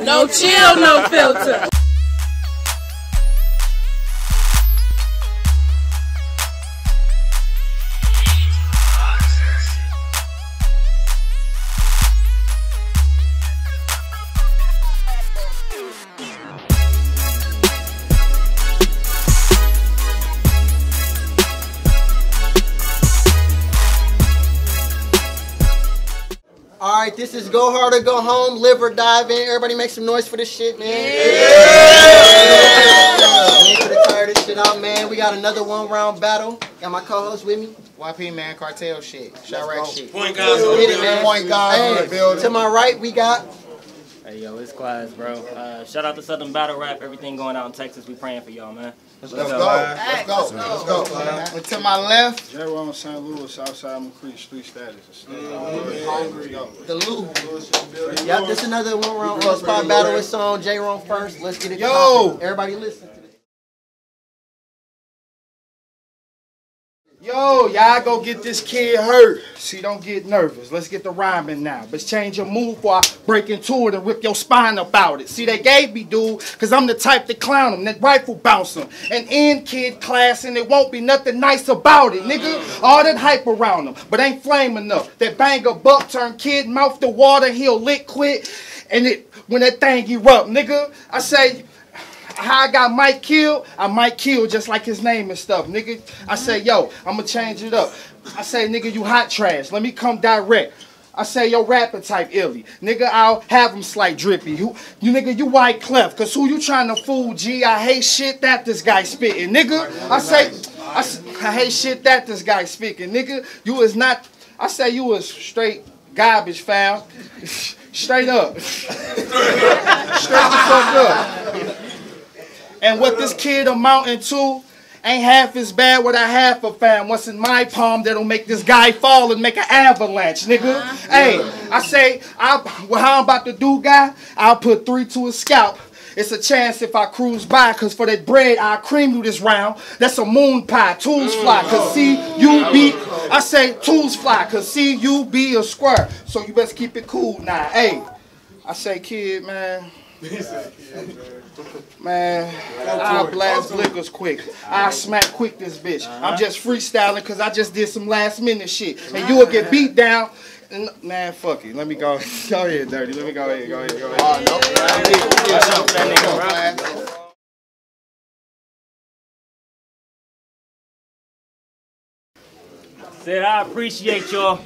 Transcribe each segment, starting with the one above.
No chill, no filter. Right, this is go hard or go home, live or dive in. Everybody make some noise for this shit, man. Yeah. Man, tired this shit out, man. We got another one round battle. Got my co-host with me. YP man, cartel shit, Chirac shit. Point guys in the Get it, building. man. Point guys in Hey, the building. To my right, we got. Hey yo, it's Quiet, bro. Uh, shout out to Southern Battle Rap. Everything going out in Texas. We praying for y'all, man. Let's, Let's go. go. Let's go. Let's go. And to my left, Jay Rone St. Louis, Southside McCree, street status. The Lou. Yep, this another one round uh, spot battle. It's on Jay Rone first. Let's get it. Yo. poppin'. Everybody listen Yo, y'all go get this kid hurt. See, don't get nervous. Let's get the rhyming now. But change your move before I break into it and rip your spine about it. See, they gave me, dude, because I'm the type to clown them, that rifle bounce them. An end kid class, and it won't be nothing nice about it, nigga. All that hype around them, but ain't flame enough. That banger buck turn kid, mouth to water, he'll lick quit. And it when that thing erupt, nigga, I say, how I got Mike killed, I might kill just like his name and stuff, nigga. I say, yo, I'ma change it up. I say, nigga, you hot trash. Let me come direct. I say, yo, rapper type illy. Nigga, I'll have him slight drippy. You, you nigga, you white clef. Cause who you trying to fool, G? I hate shit that this guy spitting, nigga. I say, I hate shit that this guy speaking, nigga. You is not, I say you was straight garbage, fam. Straight up. Straight the fuck up. And what this kid amounting to ain't half as bad what I have for fam. What's in my palm that'll make this guy fall and make an avalanche, nigga? Hey, I say, I, well, how I'm about to do, guy, I'll put three to his scalp. It's a chance if I cruise by, cause for that bread I'll cream you this round. That's a moon pie, tools fly, cause see you be, I say tools fly, cause see you be a square. So you best keep it cool now. Hey, I say kid, man. Man, I'll blast blickers quick. I'll smack quick this bitch. I'm just freestyling because I just did some last minute shit. And you will get beat down. Man, fuck it. Let me go. Go ahead, Dirty. Let me go ahead. Go ahead. Go ahead. That nigga, bro. Said I appreciate y'all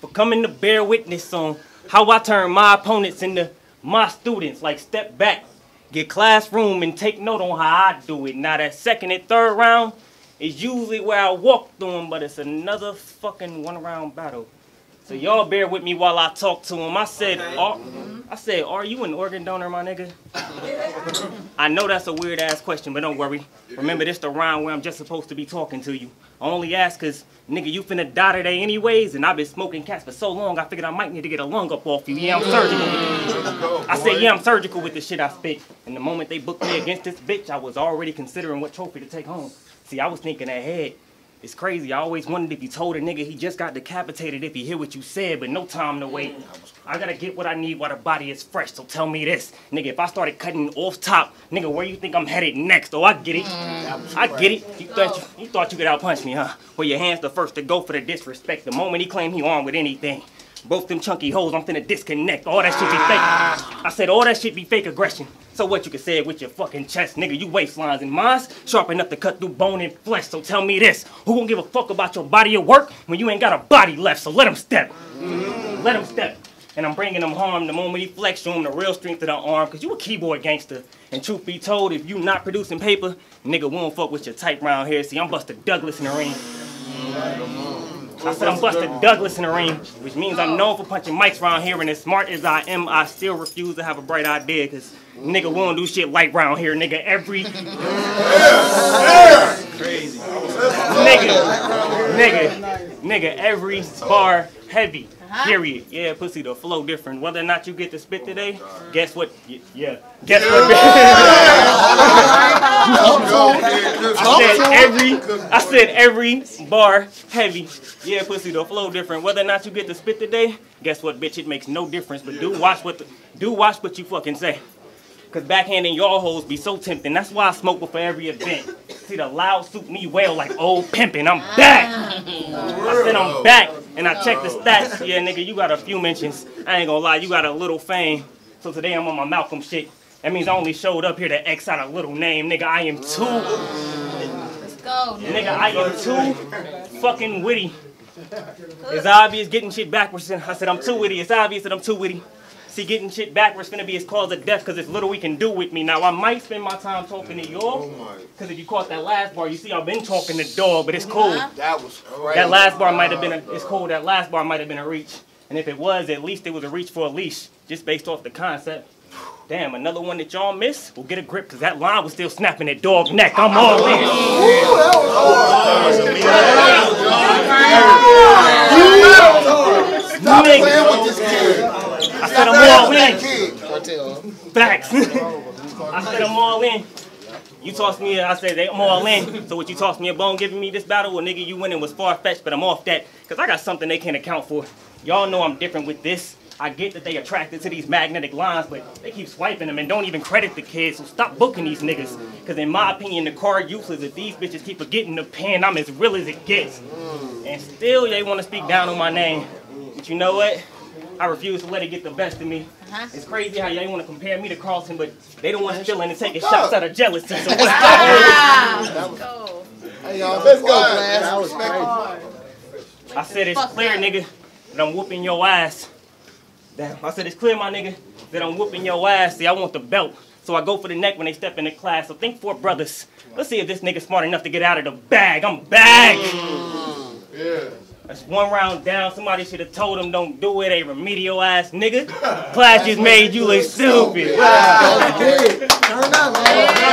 for coming to bear witness on how I turn my opponents into my students. Like step back, get classroom, and take note on how I do it. Now that second and third round is usually where I walk through them, but it's another fucking one round battle. So y'all bear with me while I talk to him. I said, are, I said, are you an organ donor, my nigga? I know that's a weird ass question, but don't worry. Remember, this the round where I'm just supposed to be talking to you. I only ask cause, nigga, you finna die today anyways, and I've been smoking cats for so long, I figured I might need to get a lung up off you. Yeah, I'm surgical with. I said, yeah, I'm surgical with the shit I spit. And the moment they booked me against this bitch, I was already considering what trophy to take home. See, I was thinking ahead. It's crazy. I always wondered if you told a nigga he just got decapitated if he hear what you said, but no time to wait. I gotta get what I need while the body is fresh, so tell me this. Nigga, if I started cutting off top, nigga, where you think I'm headed next? Oh, I get it. I get it. You thought you, you thought you could outpunch me, huh? Well, your hand's the first to go for the disrespect. The moment he claimed he armed with anything. Both them chunky hoes, I'm finna disconnect. All that shit be fake. I said all that shit be fake aggression. So what you can say it with your fucking chest, nigga? You waistlines and mine's sharp enough to cut through bone and flesh. So tell me this: Who gon' give a fuck about your body of work when you ain't got a body left? So let him step. Let him step. And I'm bringing him harm the moment he flex, show him the real strength of the arm. Cause you a keyboard gangster. And truth be told, if you not producing paper, nigga, we don't fuck with your type round here. See, I'm Buster Douglas in the ring. I said I'm Buster Douglas in the ring, which means I'm known for punching mics around here. And as smart as I am, I still refuse to have a bright idea, cause nigga, we don't do shit like round here, nigga. Every Crazy. nigga, nigga, nigga, every bar heavy. Uh-huh. Period. Yeah, pussy, the flow different. Whether or not you get to spit today, guess what? Yeah. Guess what? I said every, I said every bar heavy. Yeah, pussy, the flow different. Whether or not you get to spit today, guess what, bitch? It makes no difference. But do watch what, the, do watch what you fucking say. Cause backhanding y'all hoes be so tempting. That's why I smoke before every event. See the loud suit me well like old pimpin'. I'm back. I said I'm back, and I checked the stats. Yeah, nigga, you got a few mentions. I ain't gonna lie, you got a little fame. So today I'm on my Malcolm shit. That means I only showed up here to X out a little name. Nigga, I am too. Let's go. Nigga, I am too fucking witty. It's obvious getting shit backwards. I said I'm too witty. It's obvious that I'm too witty. See, getting shit backwards gonna be his cause of death because it's little we can do with me. Now, I might spend my time talking to y'all because if you caught that last bar, you see I've been talking to dog, but it's cool. That was crazy. That last bar might have been a, it's cool. That last bar might have been a reach. And if it was, at least it was a reach for a leash, just based off the concept. Damn, another one that y'all missed will get a grip because that line was still snapping at dog neck. I'm all in. Stop playing with this kid. I said I'm all in. Kid. Cartel. Facts. I said I'm all in. You tossed me, I said I'm all in. So what you tossed me a bone giving me this battle, well nigga, you winning was far fetched, but I'm off that. Cause I got something they can't account for. Y'all know I'm different with this. I get that they attracted to these magnetic lines, but they keep swiping them and don't even credit the kids. So stop booking these niggas. Cause in my opinion, the card useless. If these bitches keep forgetting the pen, I'm as real as it gets. And still they wanna speak down on my name. But you know what? I refuse to let it get the best of me. Uh-huh. It's crazy how y'all want to compare me to Carlton, but they don't want to steal and taking shots out of jealousy. So what's Ah, let's go. Hey, y'all, let's go, class. That was Respect. I said it's clear, nigga, that I'm whooping your ass. Damn, I said it's clear, my nigga, that I'm whooping your ass. See, I want the belt. So I go for the neck when they step in the class. So think four brothers. Let's see if this nigga smart enough to get out of the bag. I'm back. Yeah. That's one round down. Somebody should have told him don't do it, a remedial ass nigga. Class just made you look stupid. Turn up, man.